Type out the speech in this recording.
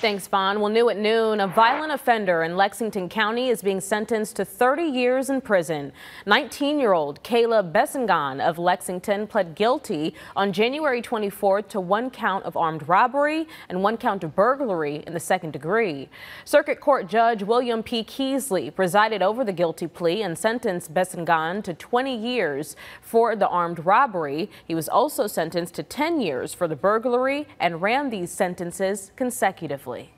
Thanks, Vaughn. Well, new at noon, a violent offender in Lexington County is being sentenced to 30 years in prison. 19-year-old Kayla Bessengan of Lexington pled guilty on January 24th to one count of armed robbery and one count of burglary in the second degree. Circuit Court Judge William P. Keesley presided over the guilty plea and sentenced Bessengan to 20 years for the armed robbery. He was also sentenced to 10 years for the burglary and ran these sentences consecutively effectively.